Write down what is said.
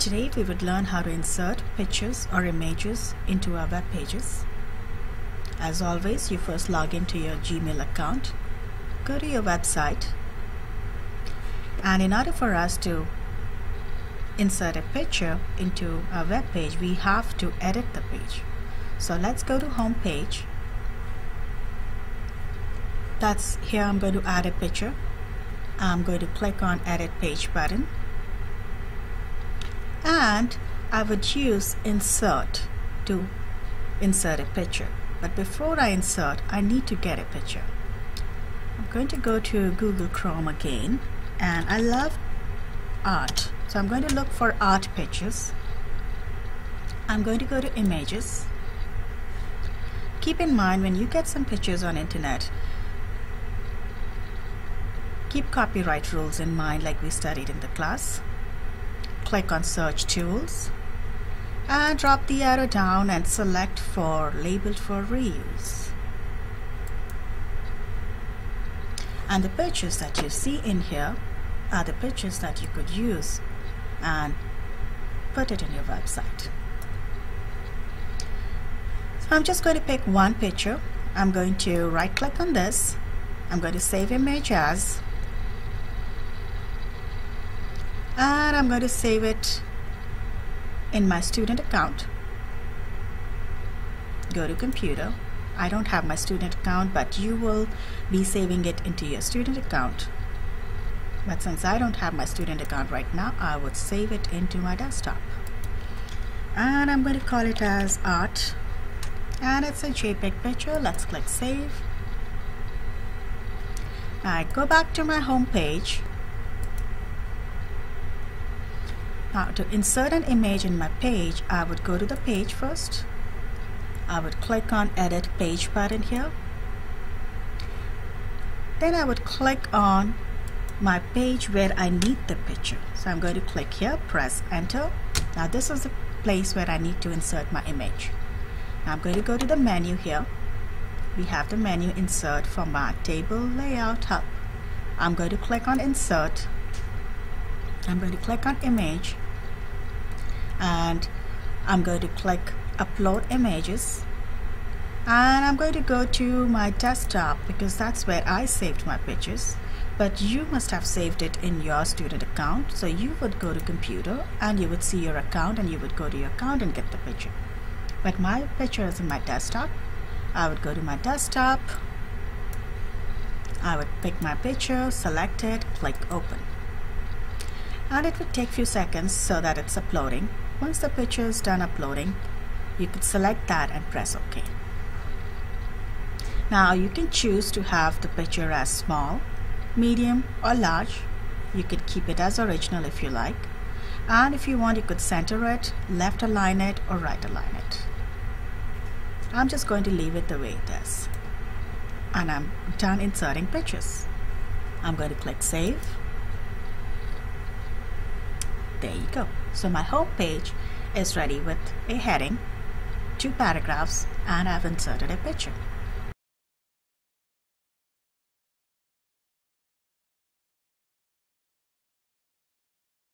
Today we would learn how to insert pictures or images into our web pages. As always, you first log into your Gmail account, go to your website, and in order for us to insert a picture into a web page, we have to edit the page. So let's go to home page. That's here I'm going to add a picture. I'm going to click on edit page button and I would use insert to insert a picture. But before I insert I need to get a picture. I'm going to go to Google Chrome again and I love art. So I'm going to look for art pictures. I'm going to go to images. Keep in mind when you get some pictures on internet keep copyright rules in mind like we studied in the class click on search tools and drop the arrow down and select for labeled for reuse and the pictures that you see in here are the pictures that you could use and put it in your website. So I'm just going to pick one picture. I'm going to right click on this. I'm going to save image as and I'm going to save it in my student account. Go to computer. I don't have my student account but you will be saving it into your student account. But since I don't have my student account right now I would save it into my desktop. And I'm going to call it as art. And it's a JPEG picture. Let's click save. I go back to my home page Now to insert an image in my page, I would go to the page first. I would click on edit page button here. Then I would click on my page where I need the picture. So I'm going to click here, press enter. Now this is the place where I need to insert my image. Now I'm going to go to the menu here. We have the menu insert Format table layout hub. I'm going to click on insert I'm going to click on image and I'm going to click upload images. And I'm going to go to my desktop because that's where I saved my pictures. But you must have saved it in your student account. So you would go to computer and you would see your account and you would go to your account and get the picture. But my picture is in my desktop. I would go to my desktop. I would pick my picture select it click open. And it would take a few seconds so that it's uploading. Once the picture is done uploading, you could select that and press OK. Now you can choose to have the picture as small, medium or large. You could keep it as original if you like. And if you want, you could center it, left align it or right align it. I'm just going to leave it the way it is. And I'm done inserting pictures. I'm going to click save there you go. So my home page is ready with a heading, two paragraphs, and I've inserted a picture.